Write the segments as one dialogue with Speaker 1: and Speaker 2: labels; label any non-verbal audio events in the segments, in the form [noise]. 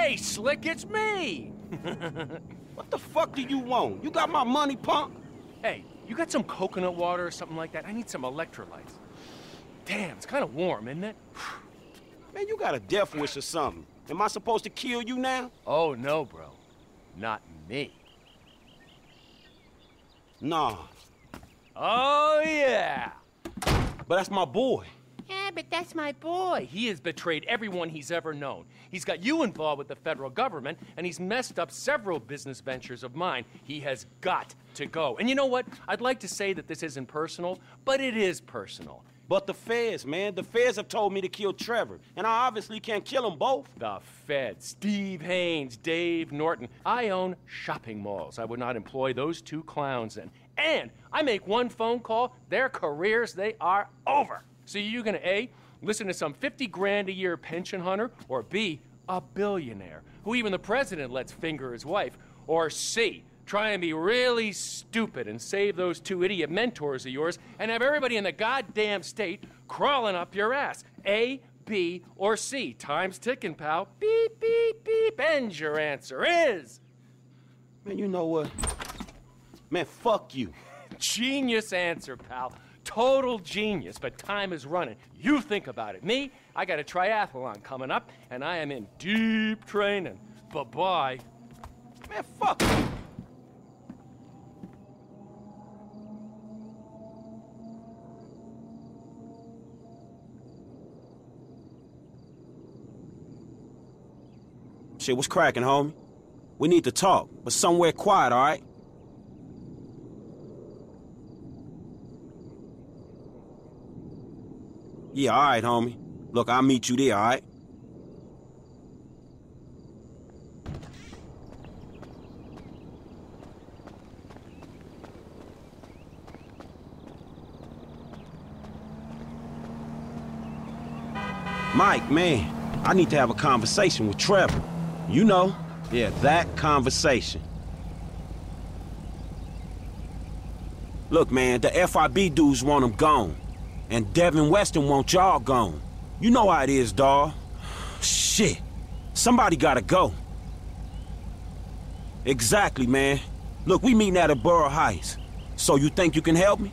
Speaker 1: Hey, Slick, it's me! [laughs]
Speaker 2: what the fuck do you want? You got my money, punk?
Speaker 1: Hey, you got some coconut water or something like that? I need some electrolytes. Damn, it's kind of warm, isn't it? [sighs]
Speaker 2: Man, you got a death wish or something. Am I supposed to kill you now?
Speaker 1: Oh, no, bro. Not me.
Speaker 2: Nah.
Speaker 1: Oh, yeah.
Speaker 2: But that's my boy.
Speaker 1: Yeah, but that's my boy. He has betrayed everyone he's ever known. He's got you involved with the federal government, and he's messed up several business ventures of mine. He has got to go. And you know what? I'd like to say that this isn't personal, but it is personal.
Speaker 2: But the feds, man, the feds have told me to kill Trevor, and I obviously can't kill them both.
Speaker 1: The feds, Steve Haines, Dave Norton. I own shopping malls. I would not employ those two clowns in. And I make one phone call, their careers, they are over. So you're gonna A, listen to some 50 grand a year pension hunter, or B, a billionaire, who even the president lets finger his wife, or C, try and be really stupid and save those two idiot mentors of yours and have everybody in the goddamn state crawling up your ass. A, B, or C. Time's ticking, pal. Beep, beep, beep. And your answer is.
Speaker 2: Man, you know what? Man, fuck you. [laughs]
Speaker 1: Genius answer, pal. Total genius, but time is running. You think about it. Me, I got a triathlon coming up, and I am in deep training. Bye bye.
Speaker 2: Man, fuck. Shit, what's cracking, homie? We need to talk, but somewhere quiet, all right? Yeah, all right, homie. Look, I'll meet you there, all right? Mike, man, I need to have a conversation with Trevor. You know, yeah, that conversation. Look, man, the FIB dudes want him gone. And Devin Weston wants y'all gone. You know how it is, dawg. Shit. Somebody gotta go. Exactly, man. Look, we meeting at El Burro Heights. So you think you can help me?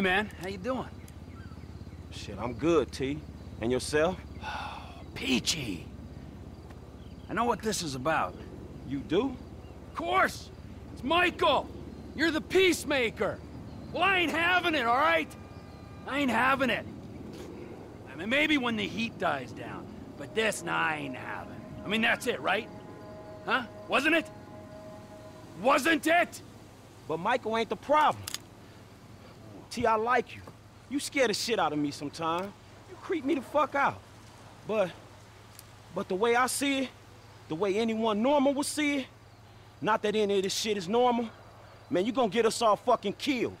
Speaker 3: Hey man, how you doing?
Speaker 2: Shit, I'm good, T. And yourself? [sighs]
Speaker 3: Peachy. I know what this is about.
Speaker 2: You do?
Speaker 3: Of course! It's Michael! You're the peacemaker! Well, I ain't having it, alright? I ain't having it. I mean, maybe when the heat dies down. But this, nah, I ain't having. I mean, that's it, right? Huh? Wasn't it? Wasn't it?
Speaker 2: But Michael ain't the problem. T, I like you. You scare the shit out of me sometimes. You creep me the fuck out. But, but the way I see it, the way anyone normal would see it, not that any of this shit is normal, man, you gonna get us all fucking killed.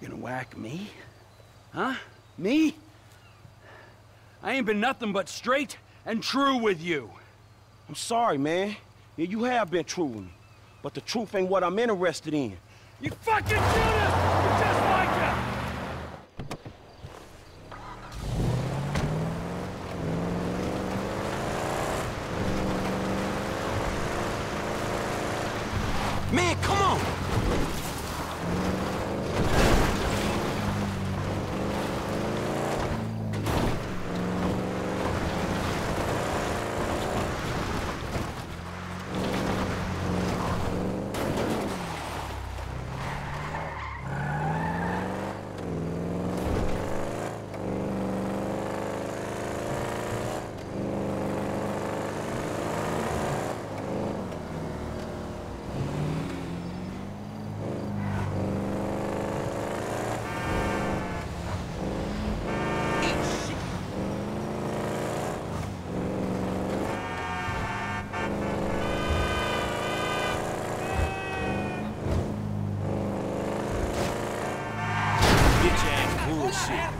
Speaker 3: You gonna whack me? Huh? Me? I ain't been nothing but straight and true with you.
Speaker 2: I'm sorry, man. Yeah, you have been true with me. But the truth ain't what I'm interested in.
Speaker 3: You fucking! You're just like him!
Speaker 2: Man, come on! Bitch ass bullshit.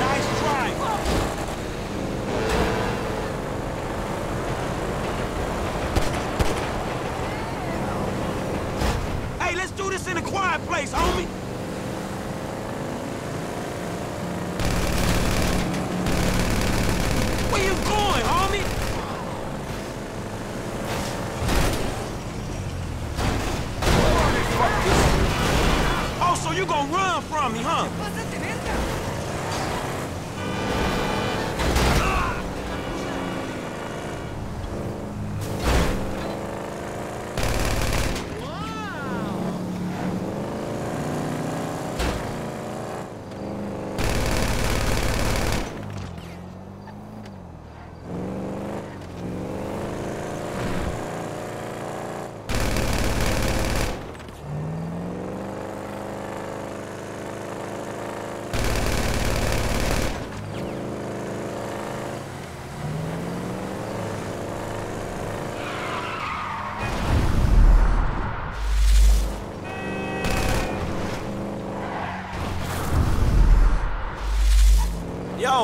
Speaker 2: Nice try. Hey, let's do this in a quiet place, homie. Where you going, homie? Oh, so you gonna run from me, huh?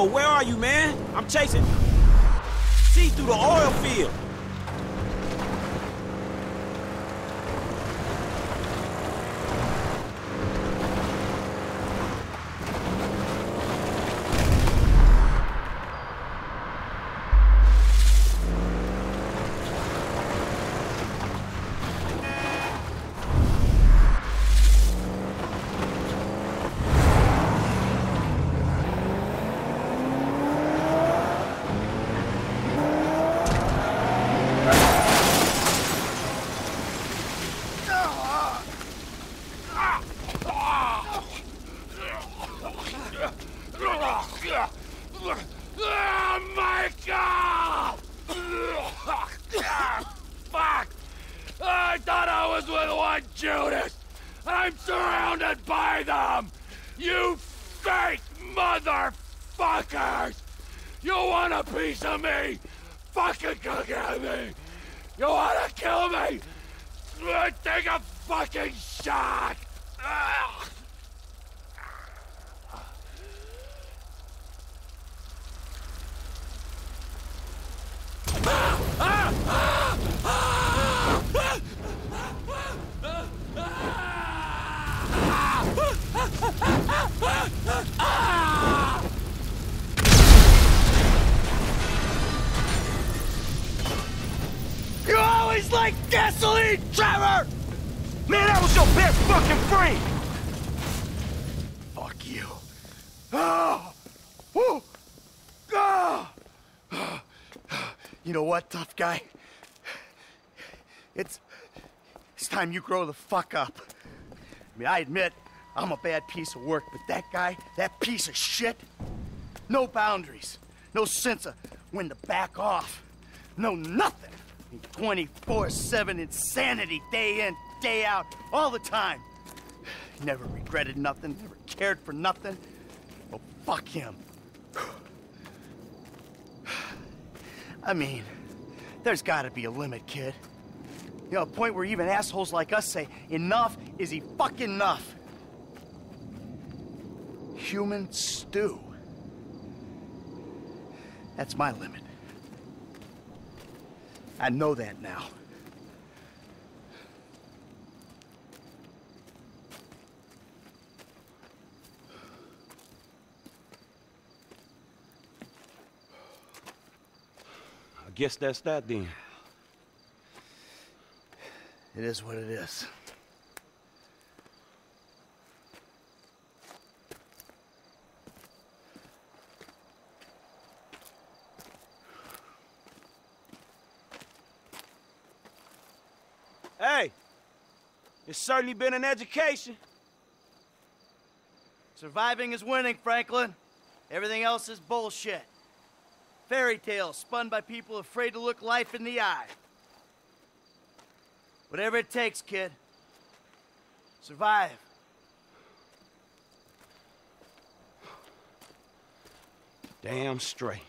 Speaker 2: Where are you, man? I'm chasing. See through the oil field.
Speaker 3: Ah! Fuck! I thought I with one Judas! I'm surrounded by them! You fake motherfuckers! You want a piece of me? Fucking come at me! You wanna kill me? Take a fucking shot! Ugh.
Speaker 2: You gasoline, Trevor! Man, that was your best fucking friend!
Speaker 4: Fuck you. Oh! Ah! You know what, tough guy? It's... It's time you grow the fuck up. I mean, I admit, I'm a bad piece of work, but that guy, that piece of shit, no boundaries, no sense of when to back off, no nothing. 24-7 insanity, day in, day out, all the time. Never regretted nothing, never cared for nothing. Well, fuck him. [sighs] I mean, there's gotta be a limit, kid. You know, a point where even assholes like us say, enough is he fucking enough. Human stew. That's my limit. I know that now.
Speaker 2: I guess that's that then.
Speaker 4: It is what it is.
Speaker 2: Hey, it's certainly been an education.
Speaker 4: Surviving is winning, Franklin. Everything else is bullshit. Fairy tales spun by people afraid to look life in the eye. Whatever it takes, kid. Survive.
Speaker 2: Damn straight.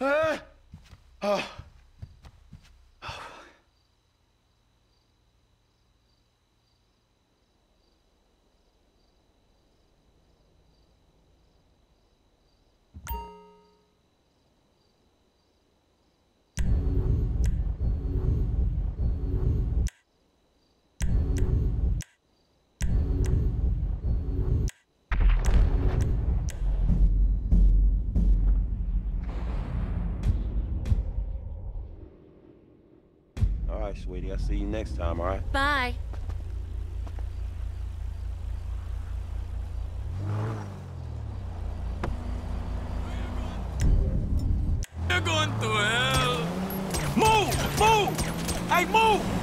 Speaker 2: Uh, Oh. Right, sweetie. I'll see you next time, all right?
Speaker 5: Bye.
Speaker 1: You're going to hell. Move! Move! Hey, move!